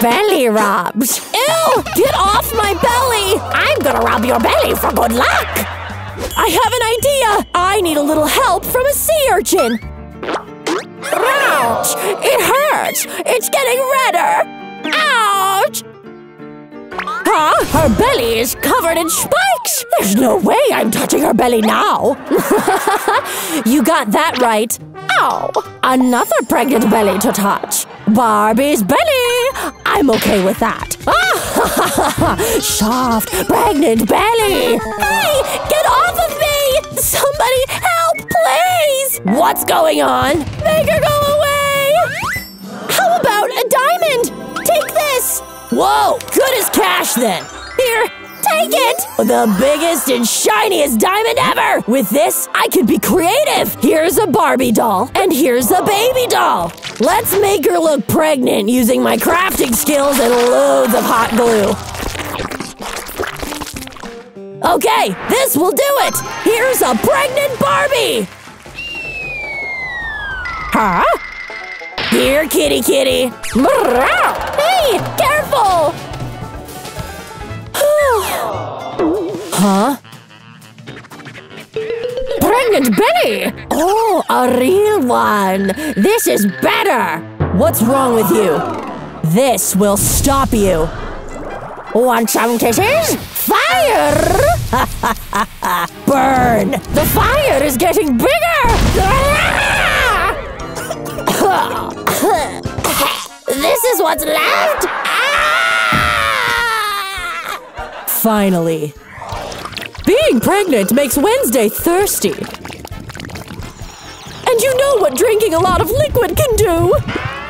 Belly rubs. Ew! Get off my belly! I'm gonna rub your belly for good luck! I have an idea! I need a little help from a sea urchin! Ouch! It hurts! It's getting redder! Ouch! Huh? Her belly is covered in spikes! There's no way I'm touching her belly now! you got that right. Ow! Another pregnant belly to touch. Barbie's belly! I'm okay with that. Soft, pregnant belly! Hey! Get off of me! Somebody help, please! What's going on? Make her go away! How about a diamond? Take this! Whoa! Good as cash then! Here, take it! The biggest and shiniest diamond ever! With this, I can be creative! Here's a Barbie doll, and here's a baby doll! Let's make her look pregnant using my crafting skills and loads of hot glue. Okay, this will do it! Here's a pregnant Barbie! Huh? Here, kitty kitty. Hey, careful! Huh? Pregnant Benny! Oh, a real one! This is better! What's wrong with you? This will stop you. Want some kisses? Fire! Burn! The fire is getting bigger! this is what's left? Ah! Finally. Being pregnant makes Wednesday thirsty. And you know what drinking a lot of liquid can do!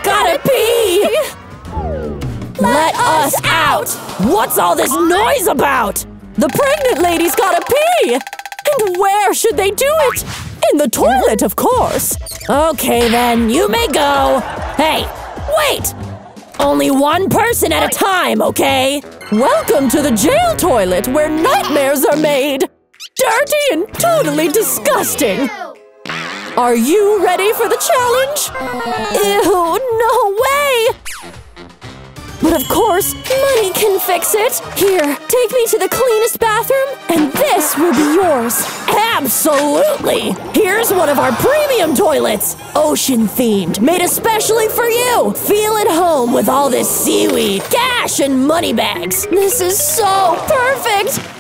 Gotta pee! Let us out! What's all this noise about? The pregnant lady's gotta pee! And where should they do it? In the toilet, of course. Okay then, you may go. Hey, wait! Only one person at a time, okay? Welcome to the jail toilet where nightmares are made! Dirty and totally disgusting! Are you ready for the challenge? Ew, no way! But of course, money can fix it! Here, take me to the cleanest bathroom, and this will be yours! Absolutely! Here's one of our premium toilets! Ocean themed, made especially for you! Feel at home with all this seaweed, cash, and money bags! This is so perfect!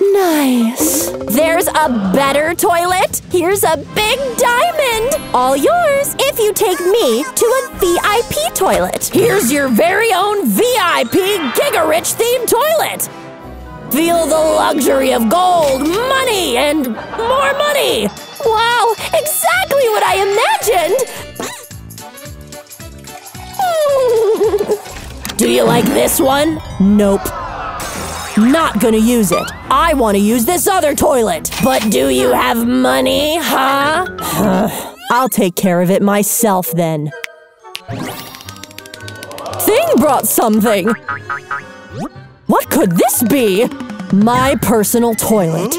Nice. There's a better toilet. Here's a big diamond. All yours if you take me to a VIP toilet. Here's your very own VIP Giga Rich themed toilet. Feel the luxury of gold, money, and more money. Wow, exactly what I imagined. Do you like this one? Nope. Not gonna use it. I wanna use this other toilet. But do you have money, huh? I'll take care of it myself then. Thing brought something! What could this be? My personal toilet.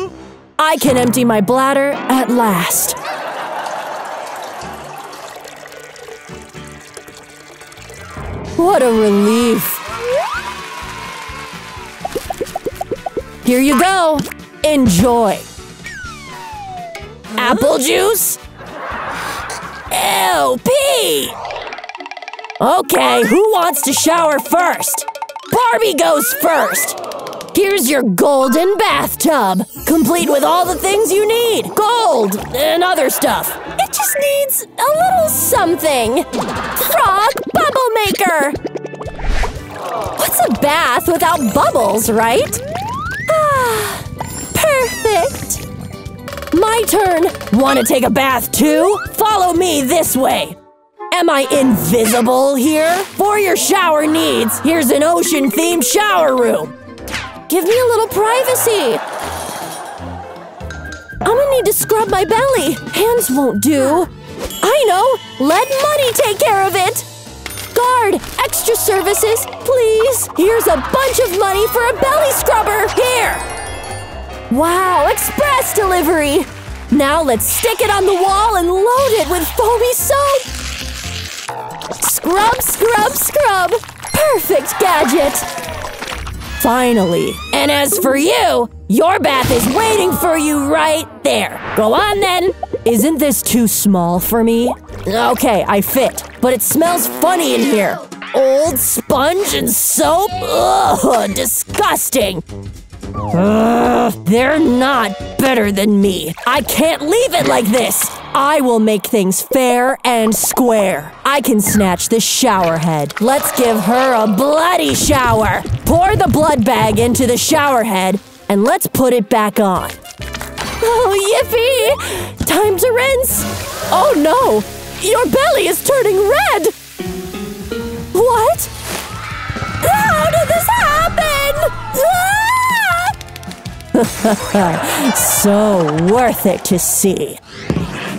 I can empty my bladder at last. What a relief. Here you go. Enjoy. Apple juice? Ew, pee! Okay, who wants to shower first? Barbie goes first! Here's your golden bathtub, complete with all the things you need gold and other stuff. It just needs a little something. Frog Bubble Maker! What's a bath without bubbles, right? Perfect. My turn. Want to take a bath too? Follow me this way. Am I invisible here? For your shower needs, here's an ocean themed shower room. Give me a little privacy. I'm gonna need to scrub my belly. Hands won't do. I know. Let money take care of it. Guard, extra services, please. Here's a bunch of money for a belly scrubber. Here. Wow, express delivery. Now let's stick it on the wall and load it with foamy soap. Scrub, scrub, scrub! Perfect gadget! Finally. And as for you, your bath is waiting for you right there. Go on then. Isn't this too small for me? Okay, I fit, but it smells funny in here. Old sponge and soap? Ugh, disgusting. Ugh, they're not better than me. I can't leave it like this. I will make things fair and square. I can snatch the shower head. Let's give her a bloody shower. Pour the blood bag into the shower head and let's put it back on. Oh, yippee! Time to rinse. Oh no, your belly is turning red. What? How did this happen? Ah! so worth it to see.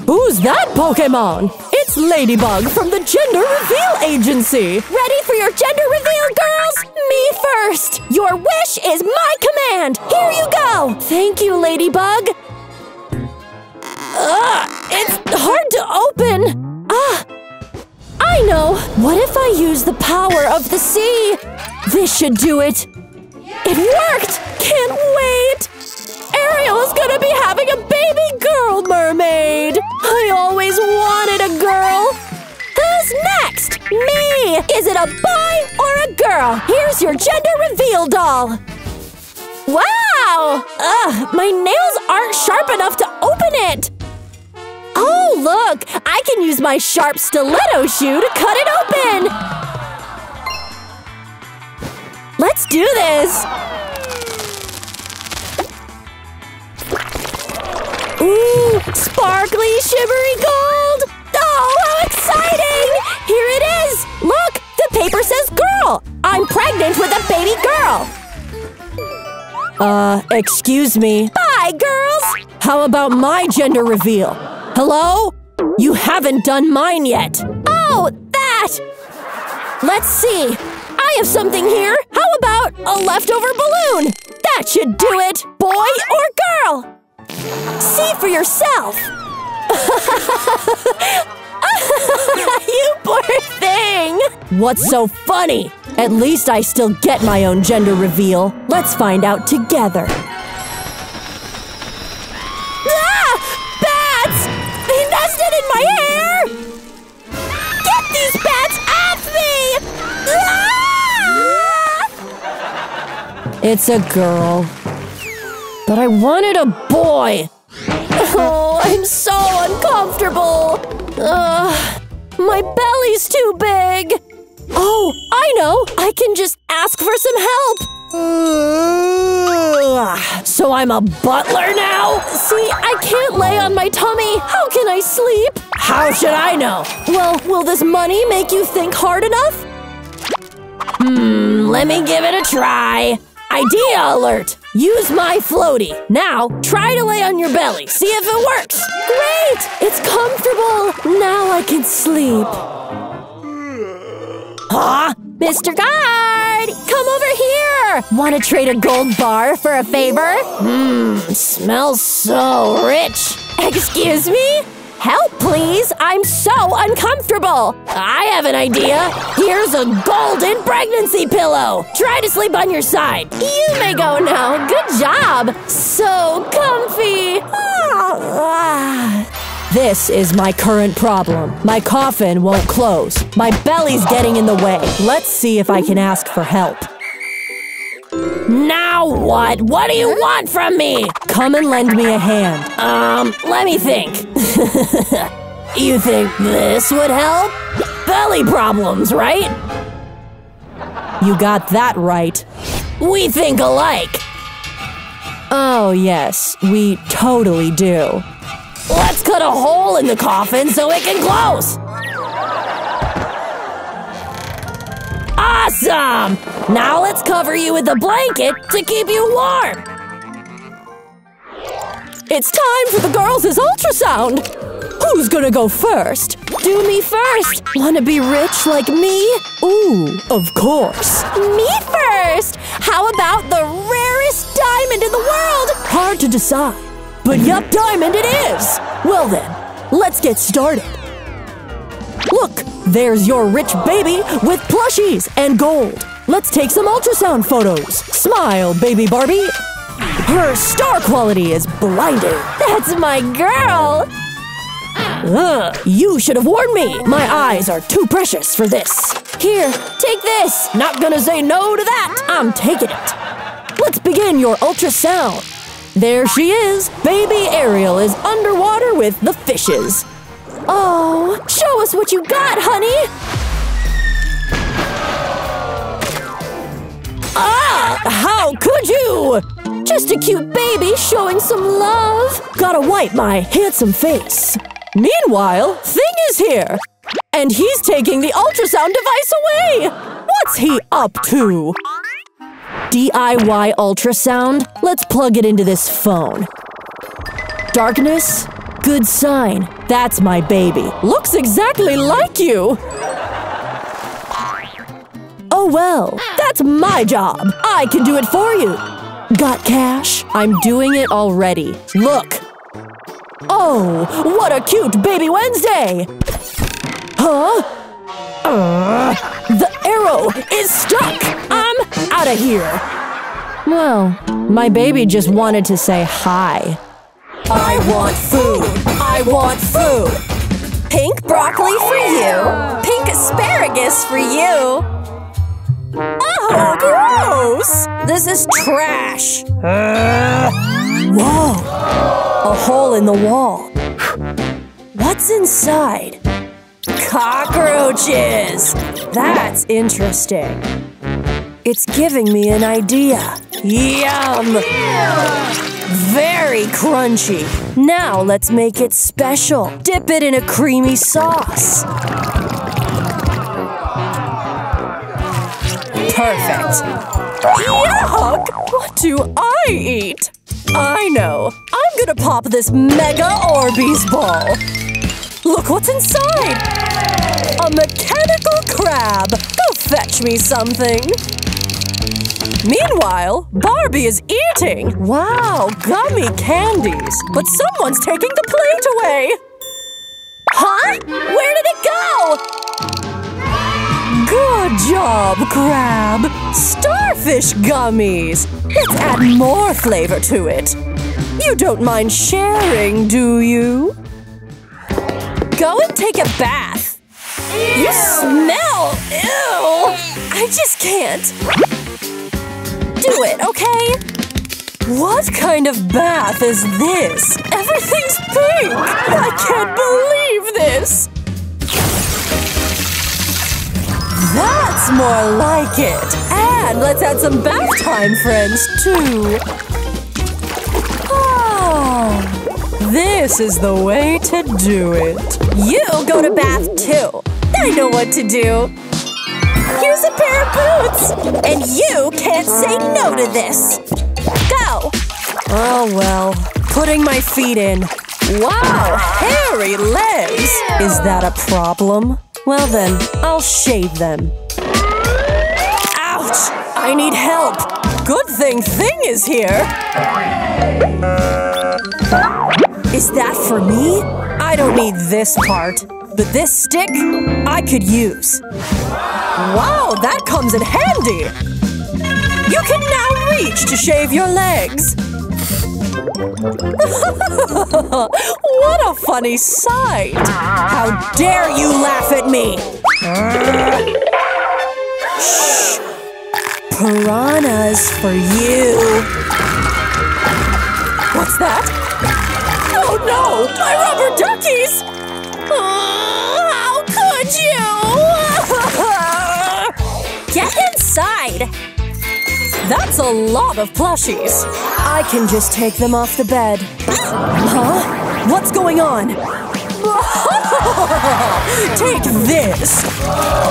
Who's that Pokemon? It's Ladybug from the Gender Reveal Agency. Ready for your gender reveal, girls? Me first. Your wish is my command. Here you go. Thank you, Ladybug. Ugh, it's hard to open. Ah, I know. What if I use the power of the sea? This should do it. It worked! Can't wait! Ariel is gonna be having a baby girl mermaid! I always wanted a girl! Who's next? Me! Is it a boy or a girl? Here's your gender reveal doll! Wow! Ugh, my nails aren't sharp enough to open it! Oh, look! I can use my sharp stiletto shoe to cut it open! Let's do this! Ooh, sparkly, shimmery gold! Oh, how exciting! Here it is! Look, the paper says girl! I'm pregnant with a baby girl! Uh, excuse me. Bye, girls! How about my gender reveal? Hello? You haven't done mine yet. Oh, that! Let's see. I have something here. How about a leftover balloon? That should do it. Boy or girl? See for yourself! you poor thing! What's so funny? At least I still get my own gender reveal. Let's find out together. It's a girl. But I wanted a boy! Oh, I'm so uncomfortable! Ugh, my belly's too big! Oh, I know! I can just ask for some help! Ugh, so I'm a butler now? See, I can't lay on my tummy! How can I sleep? How should I know? Well, will this money make you think hard enough? Hmm, let me give it a try. Idea alert! Use my floaty. Now, try to lay on your belly. See if it works. Great! It's comfortable. Now I can sleep. Huh? Mr. Guard! Come over here! Want to trade a gold bar for a favor? Mmm, smells so rich. Excuse me? Help, please! I'm so uncomfortable! I have an idea! Here's a golden pregnancy pillow! Try to sleep on your side! You may go now! Good job! So comfy! Ah. This is my current problem. My coffin won't close. My belly's getting in the way. Let's see if I can ask for help. Now what? What do you want from me? Come and lend me a hand. Um, let me think. you think this would help? Belly problems, right? You got that right. We think alike. Oh, yes, we totally do. Let's cut a hole in the coffin so it can close. Awesome! Now let's cover you with a blanket to keep you warm. It's time for the girls' ultrasound. Who's gonna go first? Do me first. Wanna be rich like me? Ooh, of course. Me first. How about the rarest diamond in the world? Hard to decide. But yup, diamond it is. Well then, let's get started. Look, There's your rich baby with plushies and gold. Let's take some ultrasound photos. Smile, baby Barbie. Her star quality is blinding. That's my girl! Ugh, you should have warned me. My eyes are too precious for this. Here, take this! Not gonna say no to that. I'm taking it. Let's begin your ultrasound. There she is. Baby Ariel is underwater with the fishes. Oh, show us what you got, honey! Ah! How could you? Just a cute baby showing some love. Gotta wipe my handsome face. Meanwhile, Thing is here. And he's taking the ultrasound device away! What's he up to? DIY ultrasound? Let's plug it into this phone. Darkness? Good sign. That's my baby. Looks exactly like you! Oh well, that's my job. I can do it for you. Got cash? I'm doing it already. Look. Oh, what a cute baby Wednesday! Huh? Uh, the arrow is stuck! I'm out of here! Well, my baby just wanted to say hi. I want food! I want food! Pink broccoli for you! Pink asparagus for you! Oh, gross! This is trash! Whoa! A hole in the wall. What's inside? Cockroaches! That's interesting. It's giving me an idea. Yum! Very crunchy. Now let's make it special. Dip it in a creamy sauce. Perfect. Yuck! What do I eat? I know. I'm gonna pop this Mega Orbeez ball. Look what's inside! A mechanical crab! Go fetch me something! Meanwhile, Barbie is eating! Wow, gummy candies! But someone's taking the plate away! Huh? Where did it go? Good job, Crab! Starfish gummies! Let's add more flavor to it. You don't mind sharing, do you? Go and take a bath. You smell! Ew! I just can't. Do it, okay? What kind of bath is this? Everything's pink! I can't believe this! That's more like it! And let's add some bath time friends, too! Ah, this is the way to do it. You go to bath, too! I know what to do! Here's a pair of boots! And you can't say no to this! Go! Oh well, putting my feet in. Wow, hairy legs! Is that a problem? Well then, I'll shave them. Ouch! I need help! Good thing Thing is here! Is that for me? I don't need this part, but this stick, I could use. Wow, that comes in handy! You can now reach to shave your legs! what a funny sight! How dare you laugh at me! Shh! Piranhas for you! What's that? Oh no! My rubber duckies! Oh, how could you? Get inside! That's a lot of plushies. I can just take them off the bed. Huh? What's going on? take this!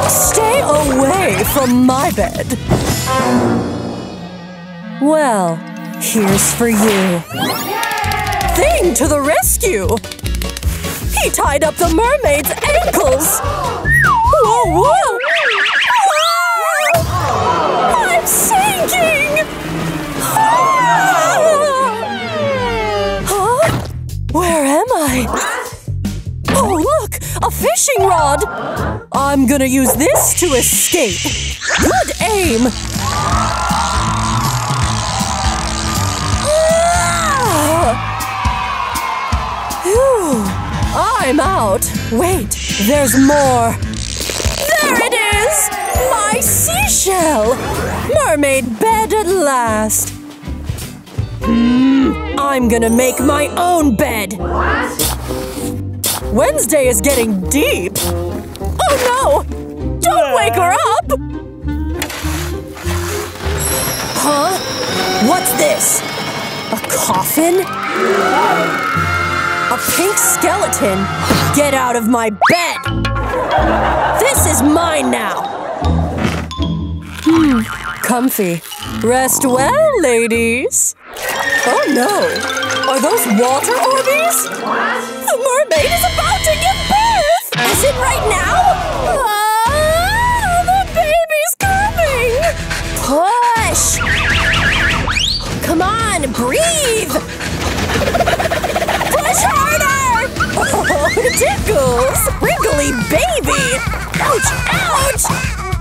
Stay away from my bed. Well, here's for you. Thing to the rescue! He tied up the mermaid's ankles! Whoa, whoa! I'm sinking! Ah. Huh? Where am I? Oh, look! A fishing rod! I'm gonna use this to escape. Good aim! I'm out. Wait, there's more. There it is! My seashell! Mermaid bed at last. Hmm, I'm gonna make my own bed. Wednesday is getting deep. Oh no! Don't wake her up! Huh? What's this? A coffin? A pink skeleton? Get out of my bed! This is mine now! Hmm, comfy. Rest well, ladies. Oh no! Are those water orbeez? The mermaid is about to give birth! Is it right now? Ah, the baby's coming! Push! Come on, breathe! Push harder! Oh, tickles! Wrinkly baby! Ouch, ouch!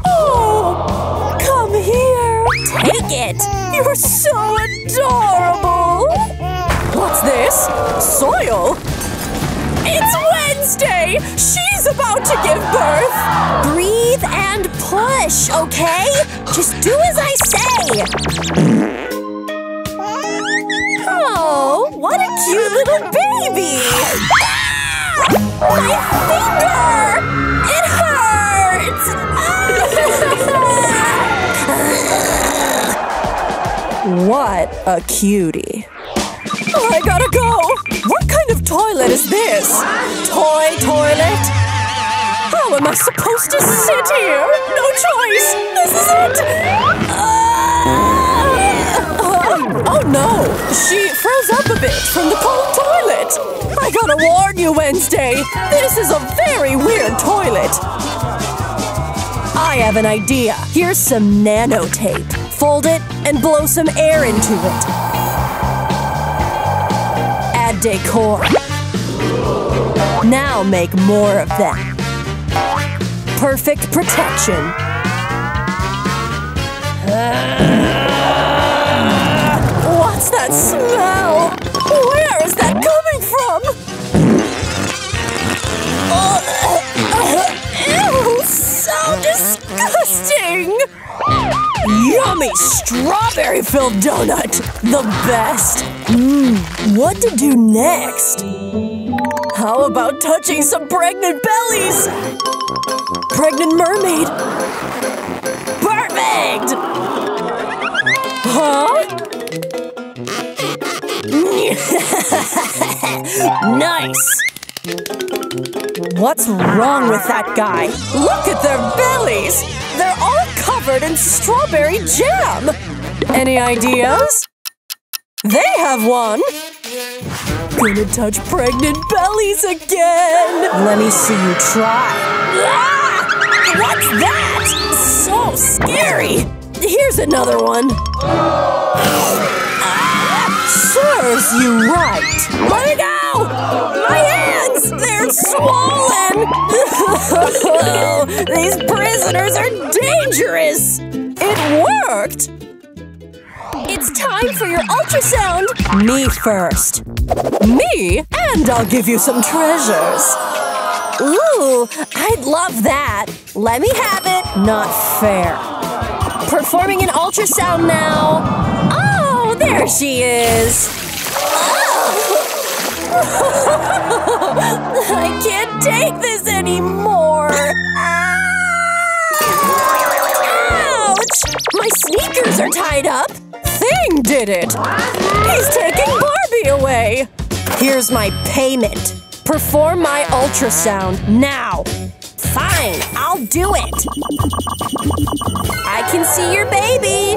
Oh, come here! Take it! You're so adorable! What's this? Soil? It's Wednesday! She's about to give birth! Breathe and push, okay? Just do as I say! Oh, what a cute little baby! Ah! My finger! It hurts! Ah! what a cutie. I gotta go! What kind of toilet is this? Toy toilet? How am I supposed to sit here? No choice! This is it! No! She froze up a bit from the cold toilet! I gotta warn you, Wednesday! This is a very weird toilet! I have an idea. Here's some nanotape. Fold it and blow some air into it. Add decor. Now make more of them. Perfect protection. Ah. Smell? Where is that coming from? Ew, so disgusting! Yummy strawberry-filled donut! The best! Mmm, what to do next? How about touching some pregnant bellies? Pregnant mermaid! Perfect! Huh? nice! What's wrong with that guy? Look at their bellies! They're all covered in strawberry jam! Any ideas? They have one! Gonna touch pregnant bellies again! Let me see you try. Ah! What's that? So scary! Here's another one. Serves you right! Let me go! My hands! They're swollen! these prisoners are dangerous! It worked! It's time for your ultrasound! Me first. Me? And I'll give you some treasures. Ooh, I'd love that. Let me have it. Not fair. Performing an ultrasound now. Oh, there she is. I can't take this anymore. Ah! Ouch! My sneakers are tied up. Thing did it. He's taking Barbie away. Here's my payment. Perform my ultrasound now. Fine, I'll do it. I can see your baby.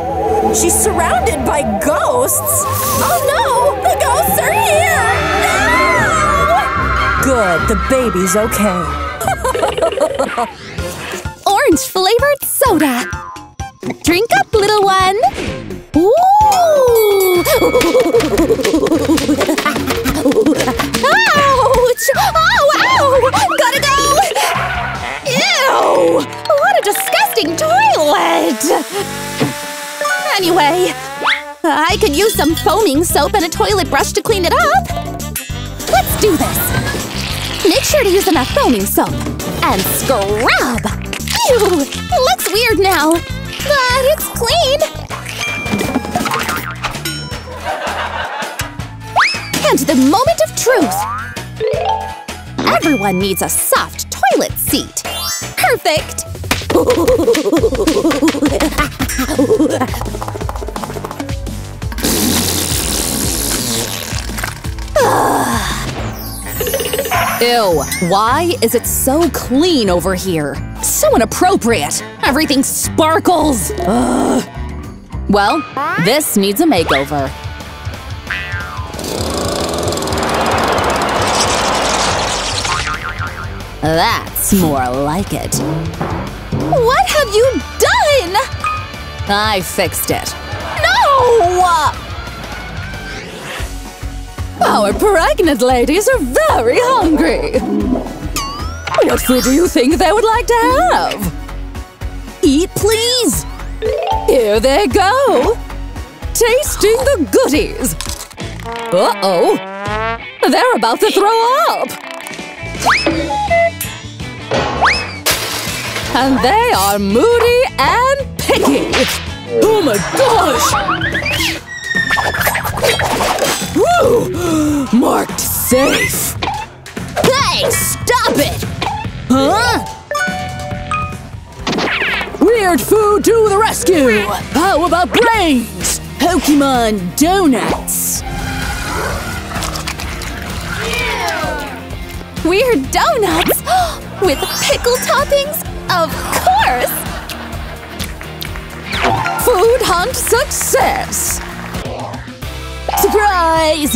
She's surrounded by ghosts. Oh no, the ghosts are here. No! Good, the baby's okay. Orange flavored soda. Drink up, little one. Ooh! Ouch! Oh, ow! Gotta go! What a disgusting toilet! Anyway, I could use some foaming soap and a toilet brush to clean it up. Let's do this. Make sure to use enough foaming soap. And scrub! Ew! Looks weird now. But it's clean. And the moment of truth. Everyone needs a soft toilet seat. Perfect! Ew, why is it so clean over here? So inappropriate! Everything sparkles! Ugh. Well, this needs a makeover. That's more like it. What have you done? I fixed it. No! Our pregnant ladies are very hungry. What food do you think they would like to have? Eat, please. Here they go. Tasting the goodies. Uh-oh. They're about to throw up. And they are moody and picky. Oh my gosh! Woo! Marked safe. Hey, stop it! Huh? Weird food to the rescue! How about brains? Pokemon donuts! Weird donuts? With pickle toppings? Of course! Food hunt success! Surprise!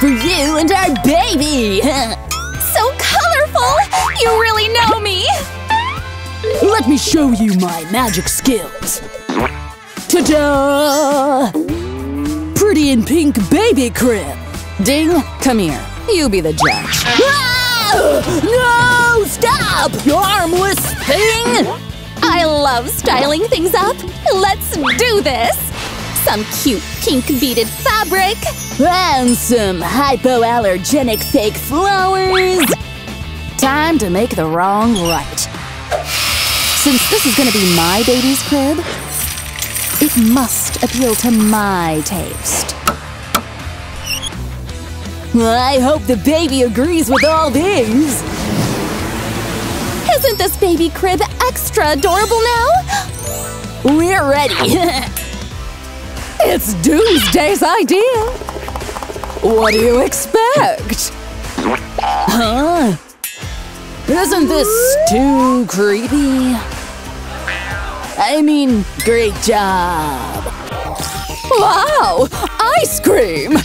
For you and our baby! So colorful! You really know me! Let me show you my magic skills! Ta-da! Pretty in pink baby crib! Thing, come here. You be the judge. Ah! No! Stop! You harmless I love styling things up. Let's do this! Some cute pink beaded fabric. And some hypoallergenic fake flowers. Time to make the wrong right. Since this is gonna be my baby's crib, it must appeal to my taste. I hope the baby agrees with all these. Isn't this baby crib extra adorable now? We're ready. it's Doomsday's idea. What do you expect? Huh? Isn't this too creepy? I mean, great job. Wow! Ice cream!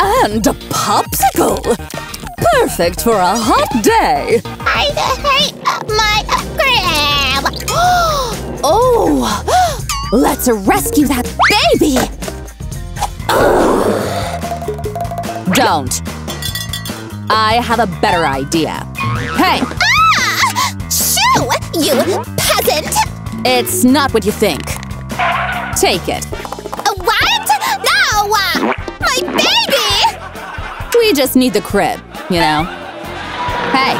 And a popsicle! Perfect for a hot day! I hate my crab! Oh! Let's rescue that baby! Don't. I have a better idea. Hey! Ah! Shoo! You peasant! It's not what you think. Take it. What? No! My baby! We just need the crib, you know? Hey!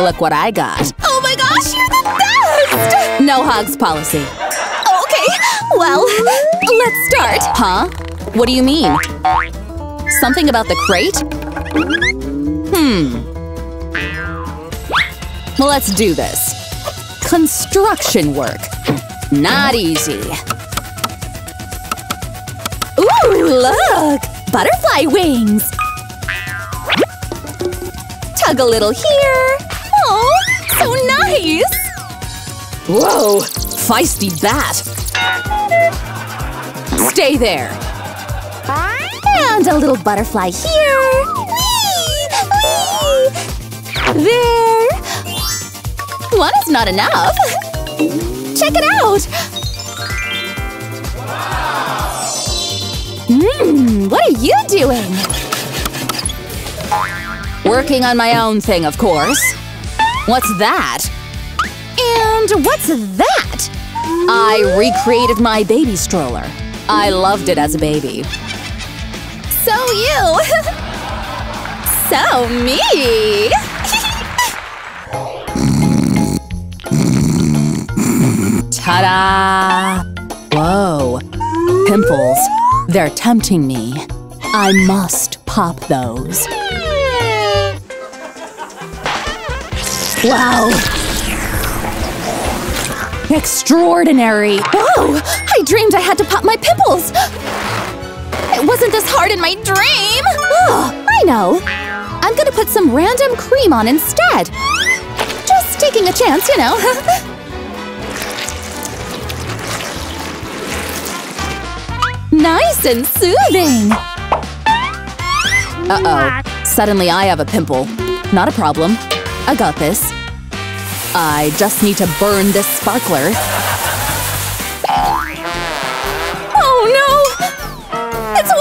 Look what I got. Oh my gosh, you're the best! No hugs policy. Okay, well, let's start. Huh? What do you mean? Something about the crate? Hmm. Let's do this. Construction work. Not easy. Ooh, look! Butterfly wings! Tug a little here. Oh, so nice! Whoa! Feisty bat! Stay there! And a little butterfly here. Whee! Whee! There! One is not enough! Check it out! Mmm, what are you doing? Working on my own thing, of course. What's that? And what's that? I recreated my baby stroller. I loved it as a baby. So you. so me. Ta-da! Whoa. Pimples. They're tempting me. I must pop those. Wow! Extraordinary! Oh, I dreamed I had to pop my pimples. It wasn't this hard in my dream. Oh, I know. I'm gonna put some random cream on instead. Just taking a chance, you know. nice and soothing. Uh-oh. Suddenly I have a pimple. Not a problem. I got this. I just need to burn this sparkler. Oh no! It's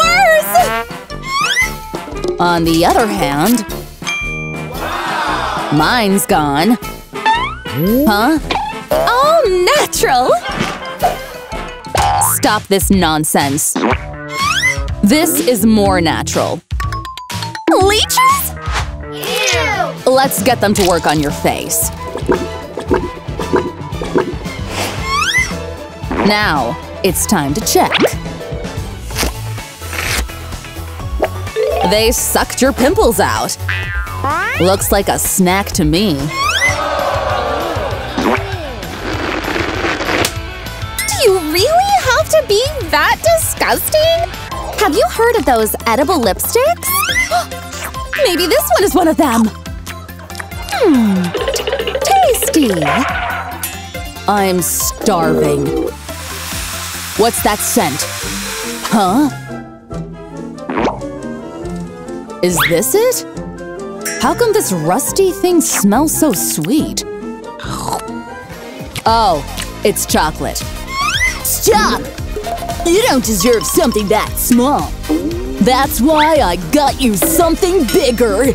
worse! On the other hand… Mine's gone. Huh? All natural! Stop this nonsense. This is more natural. Leeches? Let's get them to work on your face. Now, it's time to check. They sucked your pimples out. Looks like a snack to me. Do you really have to be that disgusting? Have you heard of those edible lipsticks? Maybe this one is one of them. I'm starving. What's that scent? Huh? Is this it? How come this rusty thing smells so sweet? Oh, it's chocolate. Stop! You don't deserve something that small. That's why I got you something bigger.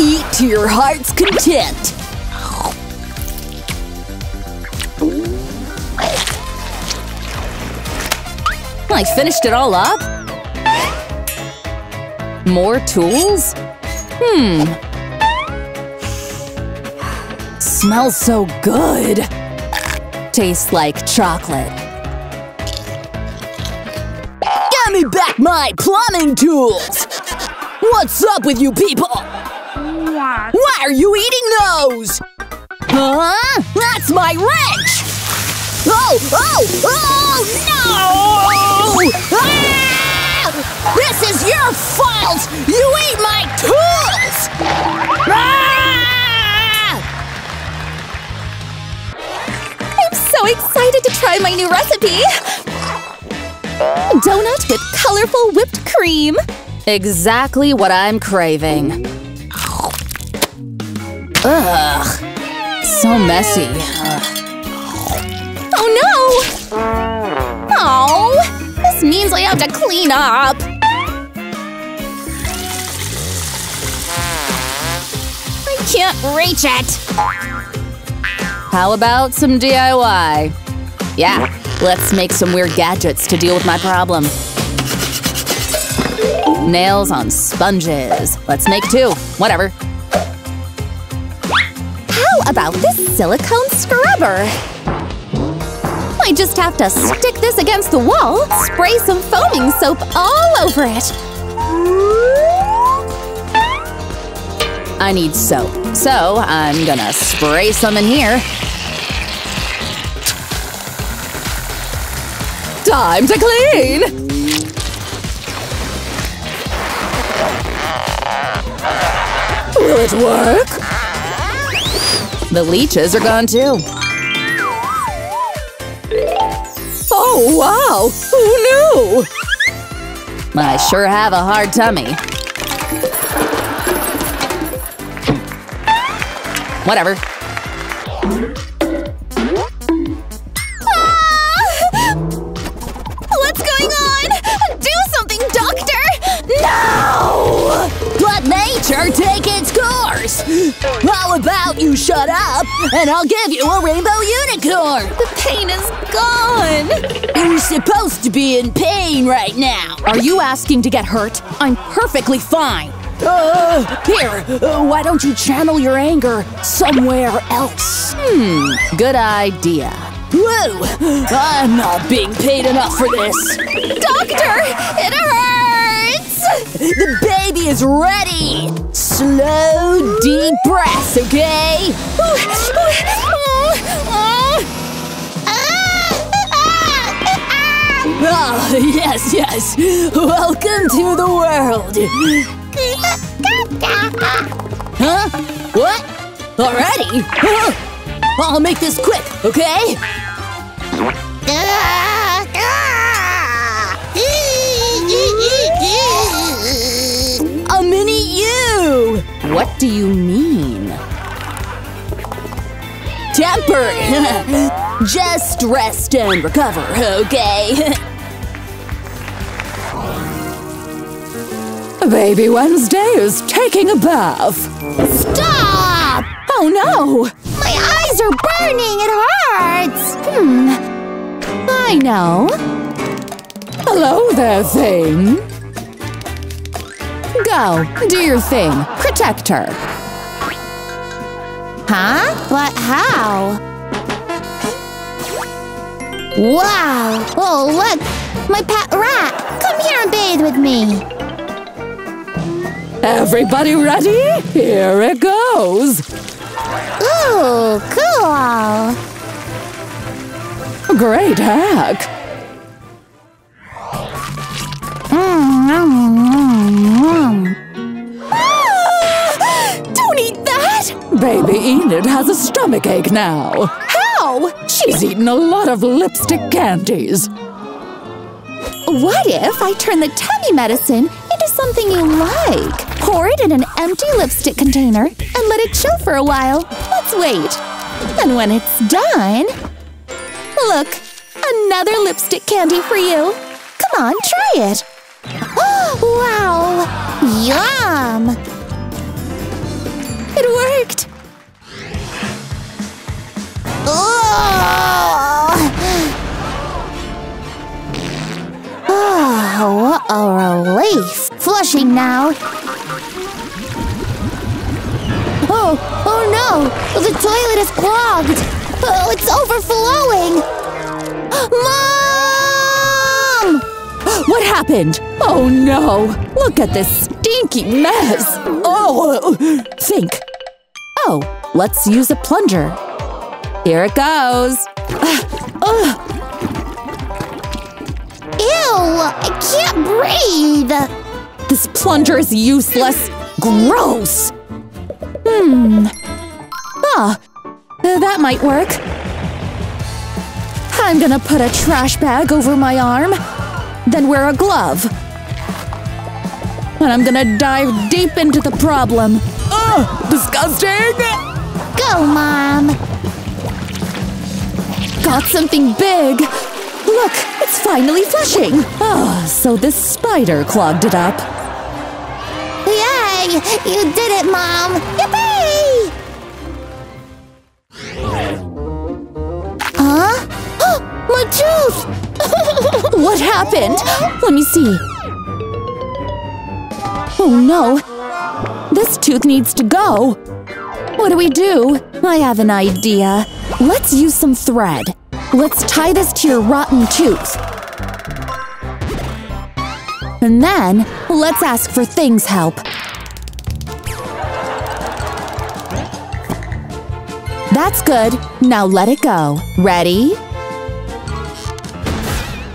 Eat to your heart's content. I finished it all up? More tools? Hmm. Smells so good. Tastes like chocolate. Give me back my plumbing tools! What's up with you people? Why are you eating those? Huh? That's my wrench! Oh, oh, oh, no! Ah! This is your fault! You ate my tools! Ah! I'm so excited to try my new recipe! Donut with colorful whipped cream. Exactly what I'm craving. Ugh. So messy. Ugh. Oh no! Oh, this means I have to clean up. I can't reach it. How about some DIY? Yeah, let's make some weird gadgets to deal with my problem. Nails on sponges. Let's make two. Whatever. How about this silicone scrubber? I just have to stick this against the wall, spray some foaming soap all over it. I need soap, so I'm gonna spray some in here. Time to clean! Will it work? The leeches are gone too. Oh, wow! Who knew? I sure have a hard tummy. Whatever. How about you shut up and I'll give you a rainbow unicorn? The pain is gone! You're supposed to be in pain right now. Are you asking to get hurt? I'm perfectly fine. Uh, here, uh, why don't you channel your anger somewhere else? Hmm, good idea. Whoa, I'm not being paid enough for this. Doctor! It hurts! The baby is ready! Slow, deep breaths, okay? Ah, yes, yes. Welcome to the world. Huh? What? Already? I'll make this quick, okay? You! What do you mean? Temper! Just rest and recover, okay? Baby Wednesday is taking a bath. Stop! Oh no! My eyes are burning! It hurts! Hmm. I know. Hello there, Thing. Go, do your thing. Protect her. Huh? But how? Wow! Oh, look! My pet rat! Come here and bathe with me! Everybody ready? Here it goes. Ooh, cool! Great hack. Baby Enid has a stomach ache now. How? She's eaten a lot of lipstick candies. What if I turn the tummy medicine into something you like? Pour it in an empty lipstick container and let it chill for a while. Let's wait. And when it's done… Look, another lipstick candy for you. Come on, try it. wow! Yum! It worked! Oh! What a relief! Flushing now. Oh, oh no! The toilet is clogged! Oh, it's overflowing! Mom! What happened? Oh no! Look at this stinky mess. Oh, think. Oh, let's use a plunger. Here it goes. Ugh! Ew! I can't breathe! This plunger is useless. Gross. Hmm. Ah, that might work. I'm gonna put a trash bag over my arm, then wear a glove. And I'm gonna dive deep into the problem. Ugh, disgusting! Go, Mom! Got something big. Look, it's finally flushing. Ah, so this spider clogged it up. Yay! You did it, Mom! Yippee! Huh? My tooth! What happened? Let me see. Oh no. This tooth needs to go. What do we do? I have an idea. Let's use some thread. Let's tie this to your rotten tooth. And then, let's ask for Thing's help. That's good. Now let it go. Ready?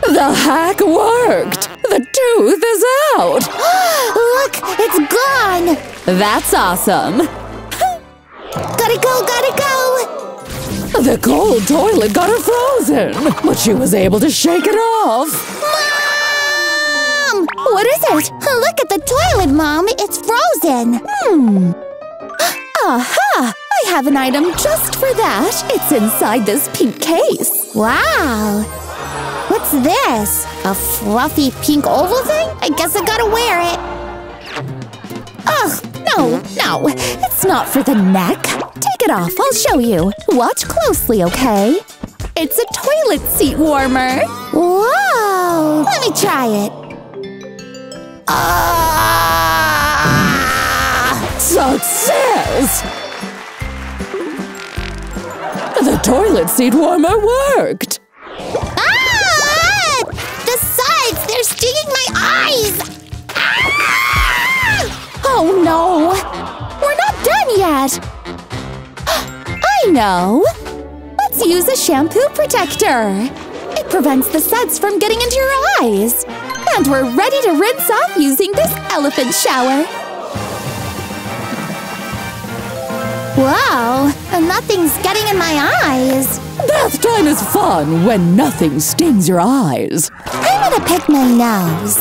The hack worked! The tooth is out! Look! It's gone! That's awesome. Gotta go, gotta go! The cold toilet got her frozen, but she was able to shake it off. Mom! What is it? Look at the toilet, Mom! It's frozen! Hmm. Aha! I have an item just for that. It's inside this pink case. Wow! What's this? A fluffy pink oval thing? I guess I gotta wear it. Ugh, no, no, it's not for the neck. It off. I'll show you. Watch closely, okay? It's a toilet seat warmer. Whoa! Let me try it. Ah! Success! The toilet seat warmer worked! Ah! The sides, they're stinging my eyes! Ah! Oh no! We're not done yet! Know! Let's use a shampoo protector! It prevents the suds from getting into your eyes! And we're ready to rinse off using this elephant shower! Wow! Nothing's getting in my eyes! Bath time is fun when nothing stings your eyes. I'm gonna pick my nose.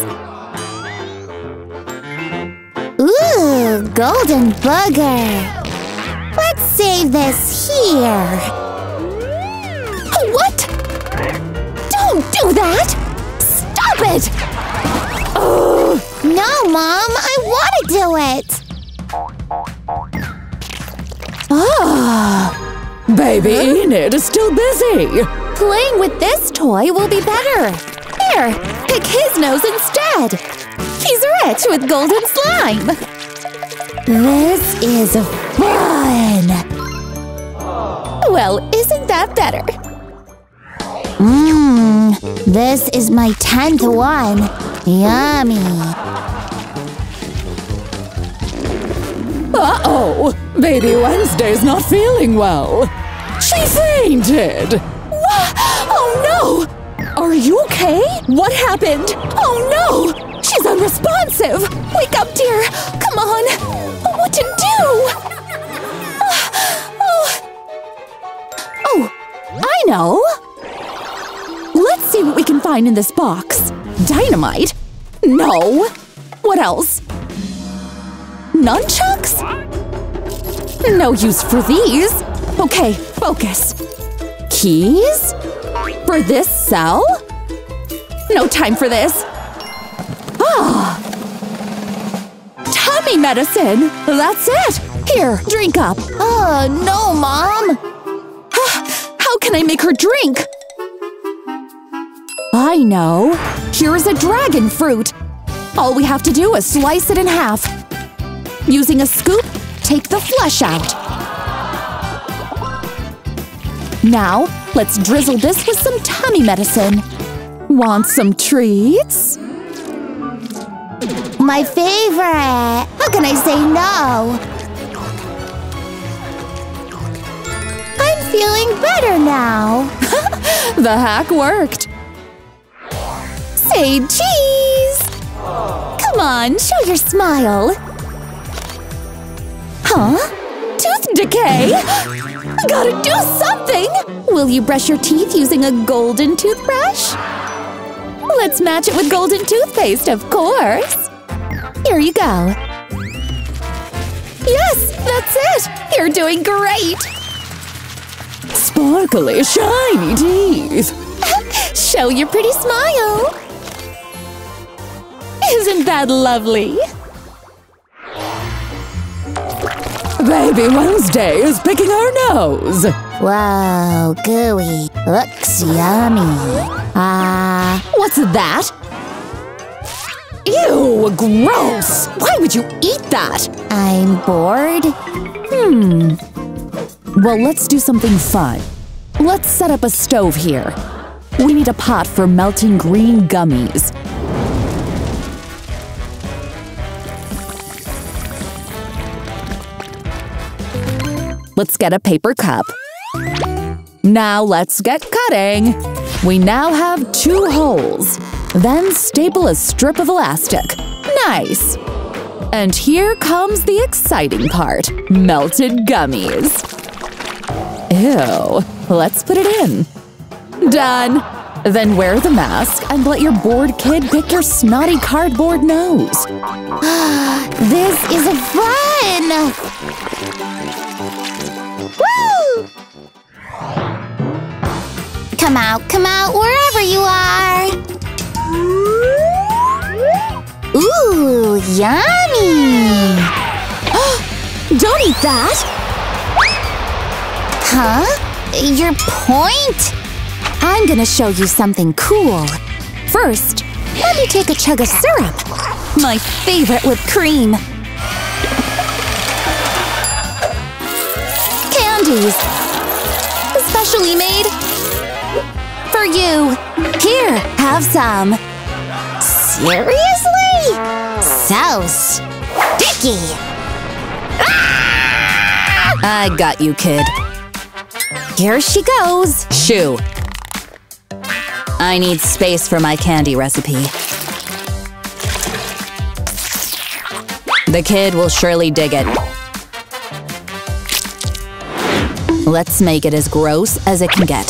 Ooh, golden booger. Save this here. What? Don't do that! Stop it! No, Mom, I want to do it. Ah! Baby Enid is still busy! Playing with this toy will be better. Here, pick his nose instead. He's rich with golden slime. This is fun. Well, isn't that better? Mmm, this is my tenth one. Yummy. Uh-oh! Baby Wednesday's not feeling well. She fainted! Wha- Oh no! Are you okay? What happened? Oh no! She's unresponsive! Wake up, dear! Come on! What to do? I know! Let's see what we can find in this box. Dynamite? No! What else? Nunchucks? No use for these. Okay, focus. Keys? For this cell? No time for this. Ah! Tummy medicine! That's it! Here, drink up. Oh, no, Mom. How can I make her drink? I know. Here's a dragon fruit. All we have to do is slice it in half. Using a scoop, take the flesh out. Now, let's drizzle this with some tummy medicine. Want some treats? My favorite. How can I say no? Feeling better now. The hack worked. Say cheese. Come on, show your smile. Huh? Tooth decay? I gotta do something! Will you brush your teeth using a golden toothbrush? Let's match it with golden toothpaste, of course. Here you go. Yes, that's it! You're doing great! Sparkly, shiny teeth! Show your pretty smile! Isn't that lovely? Baby Wednesday is picking her nose! Whoa, gooey. Looks yummy. Ah, What's that? Ew, gross! Why would you eat that? I'm bored. Hmm. Well, let's do something fun. Let's set up a stove here. We need a pot for melting green gummies. Let's get a paper cup. Now let's get cutting. We now have two holes. Then staple a strip of elastic. Nice. And here comes the exciting part melted gummies. Ew. Let's put it in. Done. Then wear the mask and let your bored kid pick your snotty cardboard nose. This is fun! Woo! Come out, come out, wherever you are! Ooh, yummy! Don't eat that! Huh? Your point? I'm gonna show you something cool. First, let me take a chug of syrup. My favorite with cream. Candies. Specially made for you. Here, have some. Seriously? So sticky. Ah! I got you, kid. Here she goes. Shoo. I need space for my candy recipe. The kid will surely dig it. Let's make it as gross as it can get.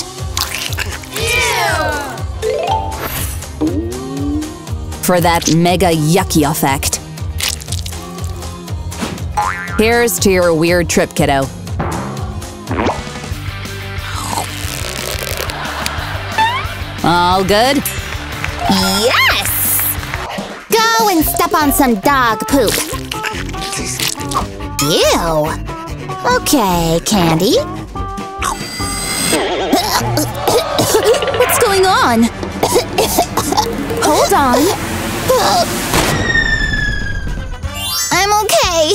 For that mega yucky effect. Here's to your weird trip, kiddo. All good? Yes! Go and step on some dog poop. Ew. Okay, Candy. What's going on? Hold on. I'm okay.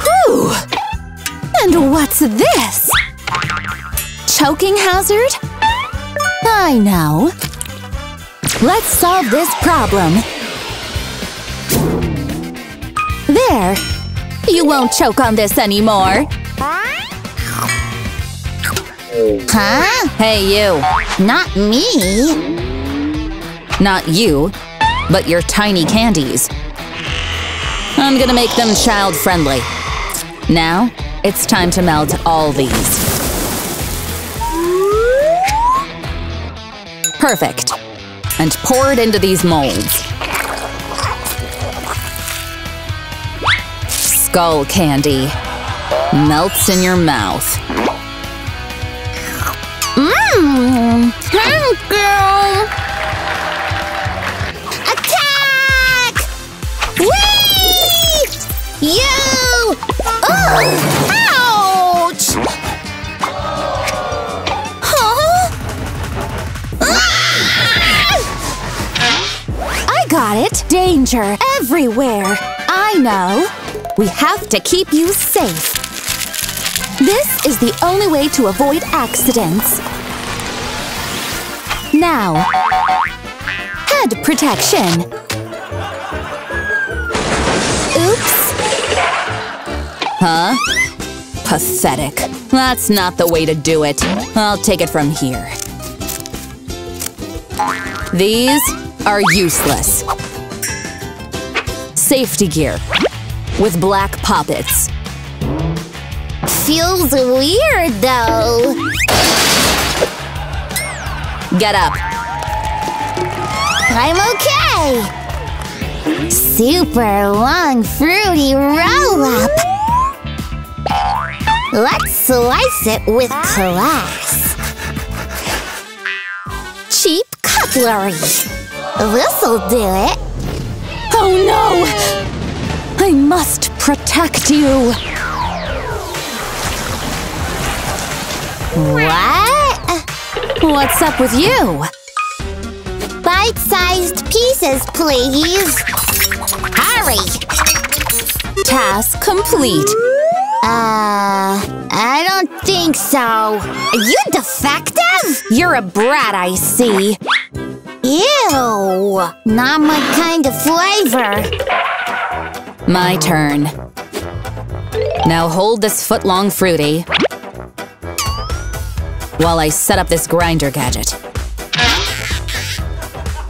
Whew. And what's this? Choking hazard? I know. Let's solve this problem. There. You won't choke on this anymore. Huh? Hey, you. Not me. Not you, but your tiny candies. I'm gonna make them child-friendly. Now, it's time to melt all these. Perfect. And pour it into these molds. Skull candy. Melts in your mouth. Mmm. Thank you. Attack! Whee! You! Oh! Ah! Got it. Danger everywhere. I know. We have to keep you safe. This is the only way to avoid accidents. Now, head protection. Oops. Huh? Pathetic. That's not the way to do it. I'll take it from here. These are useless. Safety gear with black poppets. Feels weird though. Get up. I'm okay. Super long fruity roll up. Let's slice it with class. Cheap cutlery. This'll do it. Oh no! I must protect you. What? What's up with you? Bite-sized pieces, please. Hurry. Task complete. Uh, I don't think so. Are you defective? You're a brat, I see. Ew, not my kind of flavor. My turn. Now hold this foot-long fruity while I set up this grinder gadget.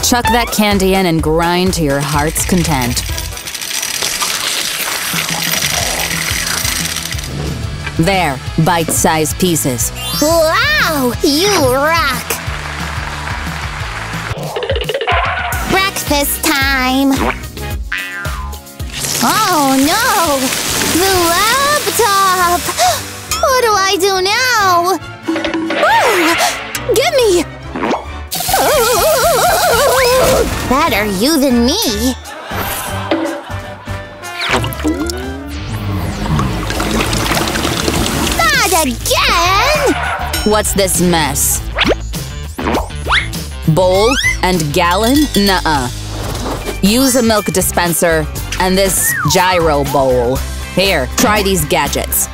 Chuck that candy in and grind to your heart's content. There, bite-sized pieces. Wow, you rock. Breakfast time. Oh no, the laptop. What do I do now? Oh, get me. Better you than me. Not again! What's this mess? Bowl and gallon? Nuh-uh. Use a milk dispenser and this gyro bowl. Here, try these gadgets.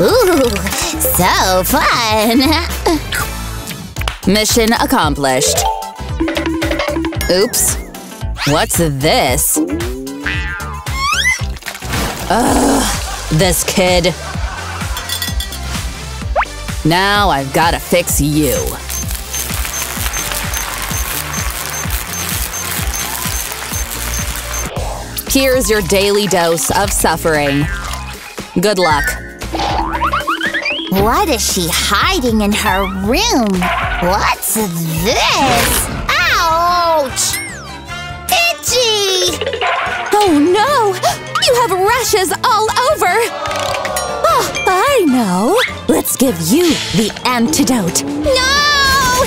Ooh, so fun! Mission accomplished. Oops. What's this? Ugh, this kid. Now I've gotta fix you. Here's your daily dose of suffering. Good luck. What is she hiding in her room? What's this? You have rashes all over! Oh, I know! Let's give you the antidote! No!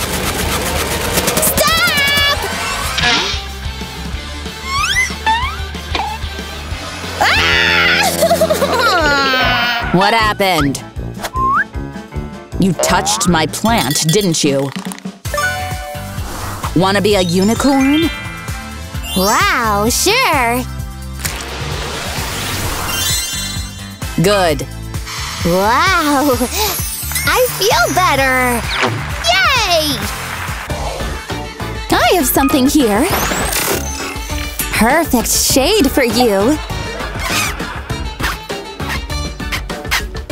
Stop! Ah! What happened? You touched my plant, didn't you? Wanna be a unicorn? wow, sure. Good. Wow! I feel better! Yay! I have something here! Perfect shade for you!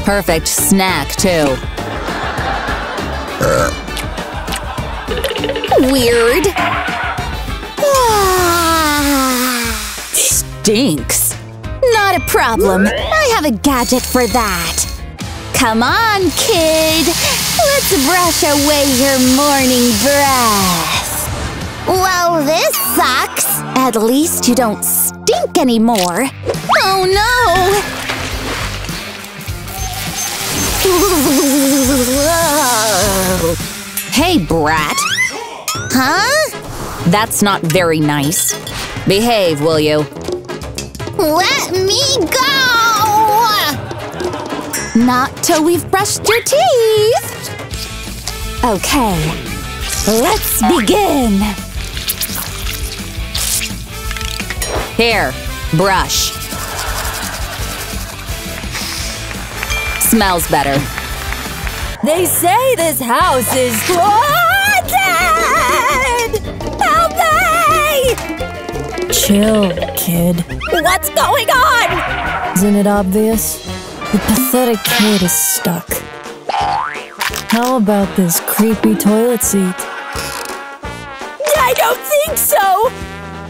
Perfect snack, too. Weird! Ah. Stinks. Not a problem. I have a gadget for that. Come on, kid. Let's brush away your morning breath. Well, this sucks! At least you don't stink anymore. Oh no! Hey, brat. Huh? That's not very nice. Behave, will you? Let me go! Not till we've brushed your teeth. Okay, let's begin. Here, brush. Smells better. They say this house is haunted! Help me! Chill, kid. What's going on? Isn't it obvious? The pathetic kid is stuck. How about this creepy toilet seat? I don't think so!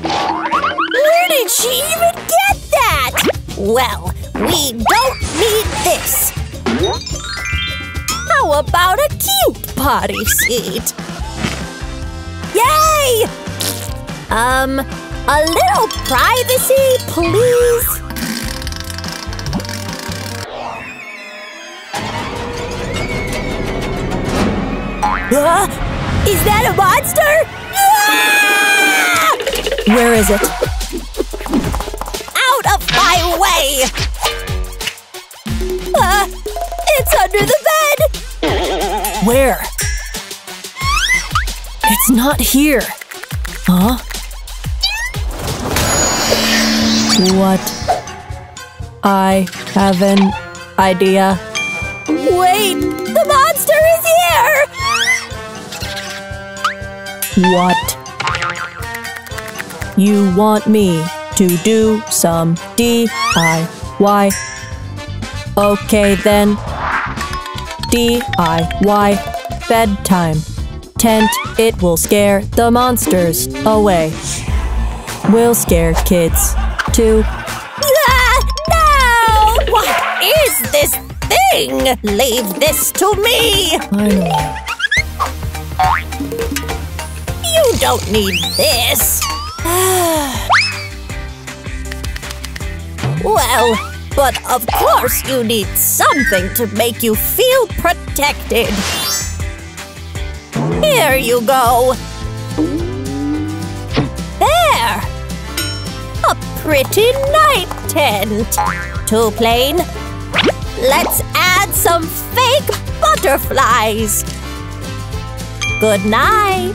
Where did she even get that? Well, we don't need this. How about a cute potty seat? Yay! Um, a little privacy, please? Uh, is that a monster? Where is it? Out of my way! Uh, it's under the bed! Where? It's not here. Huh? What? I have an idea. What? You want me to do some DIY? Okay then. DIY bedtime. Tent, it will scare the monsters away. We'll scare kids too. Ah, no! What is this thing? Leave this to me! Don't need this. well, but of course you need something to make you feel protected. Here you go. There! A pretty night tent. Too plain. Let's add some fake butterflies. Good night.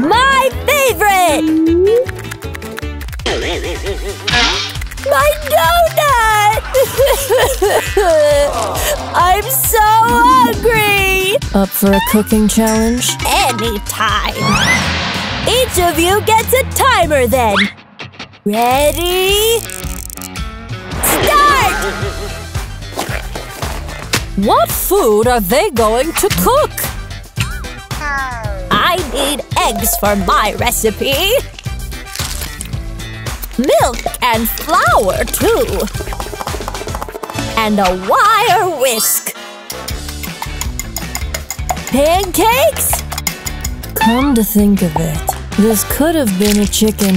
My favorite! My donut! I'm so hungry! Up for a cooking challenge? Anytime. Each of you gets a timer then. Ready? Start! What food are they going to cook? I need eggs for my recipe. Milk and flour, too. And a wire whisk. Pancakes? Come to think of it, this could have been a chicken.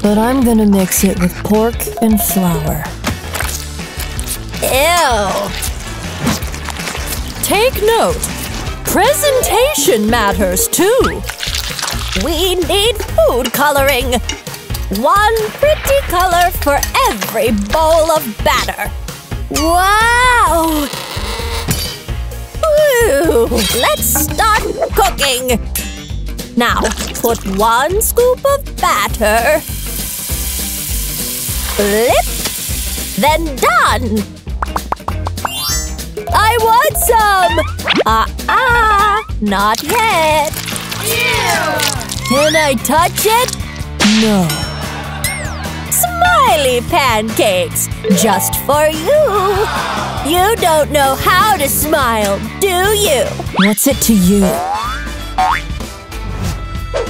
But I'm gonna mix it with pork and flour. Ew. Take note, presentation matters too. We need food coloring. One pretty color for every bowl of batter. Wow! Ooh, let's start cooking. Now, put one scoop of batter. Flip. Then done. I want some! Uh-uh, not yet. Can I touch it? No. Smiley pancakes, just for you. You don't know how to smile, do you? What's it to you?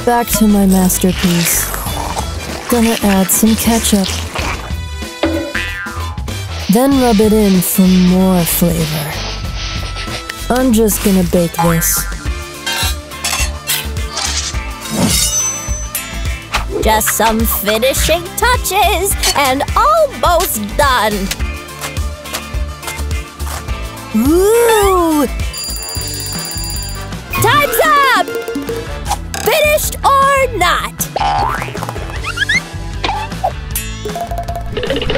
Back to my masterpiece. Gonna add some ketchup. Then rub it in for more flavor. I'm just gonna bake this. Just some finishing touches and almost done. Ooh! Time's up! Finished or not?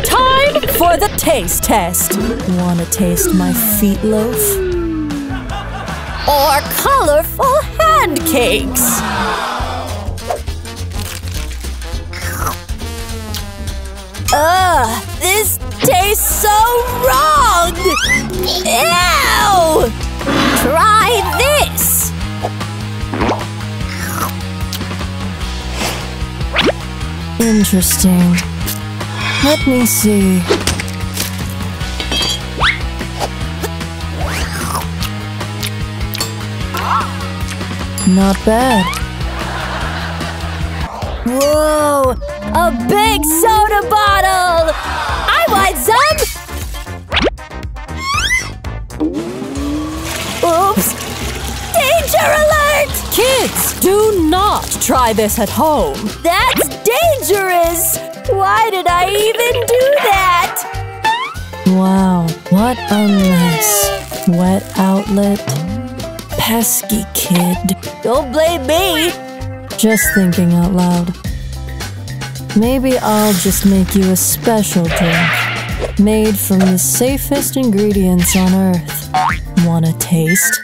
Time for the taste test. Wanna taste my feet loaf? Or colorful hand Ugh, this tastes so wrong! Ew! Try this! Interesting. Let me see. Not bad. Whoa! A big soda bottle! I want some! Oops! Danger alert! Kids, do not try this at home. That's dangerous! Why did I even do that? Wow, what a mess. Wet outlet. Pesky kid. Don't blame me! Just thinking out loud. Maybe I'll just make you a special drink. Made from the safest ingredients on earth. Wanna taste?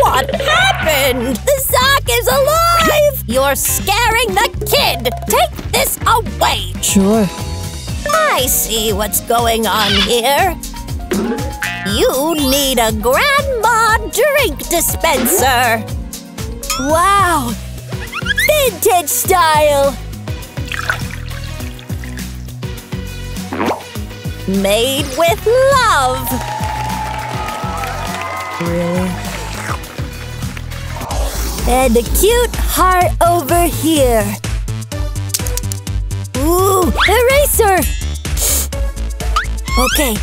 What happened? The sock is alive! You're scaring the kid! Take this away! Sure. I see what's going on here. You need a grandma drink dispenser. Wow! Vintage style! Made with love! Really? And a cute heart over here. Ooh, eraser! Okay,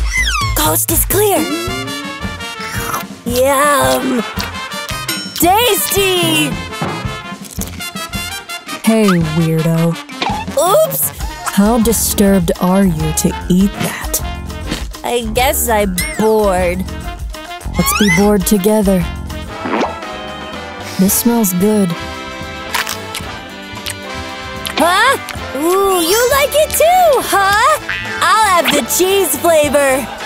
coast is clear. Yum! tasty! Hey, weirdo. Oops! How disturbed are you to eat that? I guess I'm bored. Let's be bored together. This smells good. Huh? Ooh, you like it too, huh? I'll have the cheese flavor.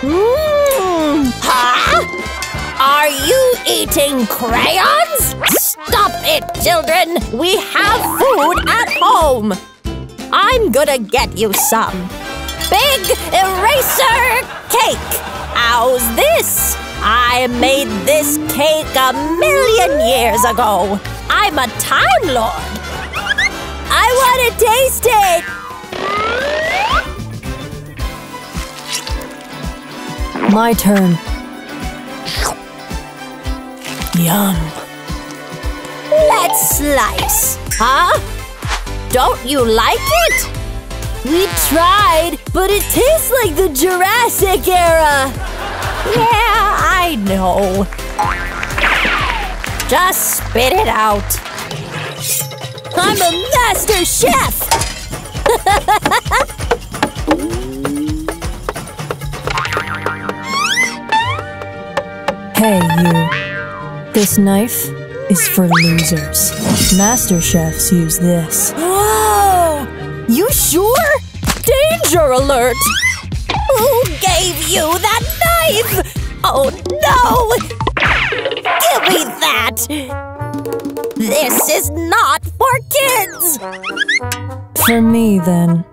Mmm. Huh? Are you eating crayons? Stop it, children! We have food at home! I'm gonna get you some. Big eraser cake! How's this? I made this cake a million years ago. I'm a Time Lord. I want to taste it! My turn. Yum. Let's slice. Huh? Don't you like it? We tried, but it tastes like the Jurassic era. Yeah, I know. Just spit it out. I'm a master chef. hey, you. This knife is for losers. Master chefs use this. Whoa! You sure? Danger alert! Who gave you that knife? Oh no! Give me that! This is not for kids! For me, then.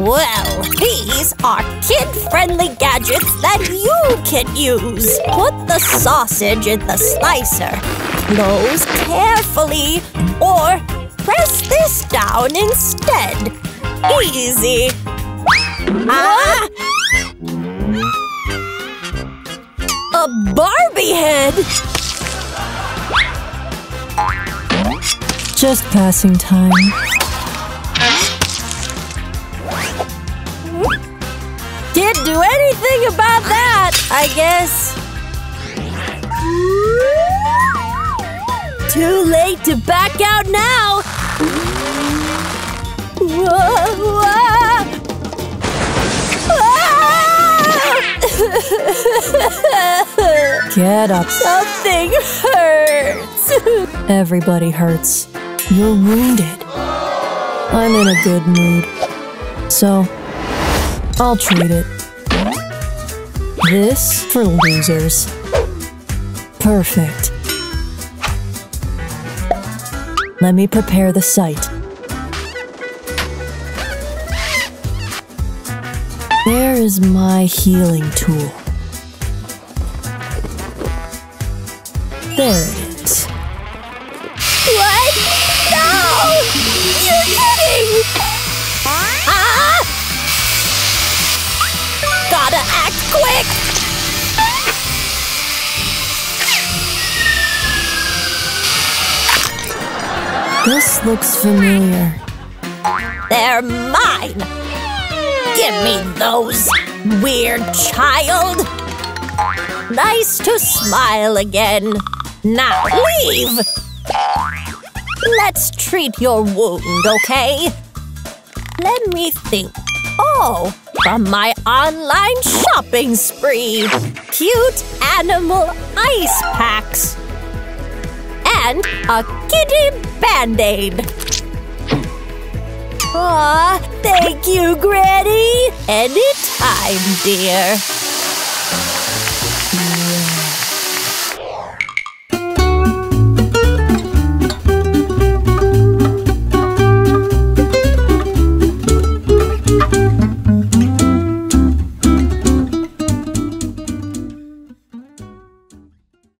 Well, these are kid-friendly gadgets that you can use. Put the sausage in the slicer. Close carefully, or press this down instead. Easy. Ah! A Barbie head! Just passing time. Can't do anything about that, I guess. Too late to back out now! Get up. Something hurts. Everybody hurts. You're wounded. I'm in a good mood. So, I'll treat it. This for losers. Perfect. Let me prepare the site. There is my healing tool. There familiar. They're mine! Give me those, weird child! Nice to smile again. Now leave! Let's treat your wound, okay? Let me think. Oh, from my online shopping spree. Cute animal ice packs. And a kitty band-aid. Aw, thank you, Granny. Anytime, dear.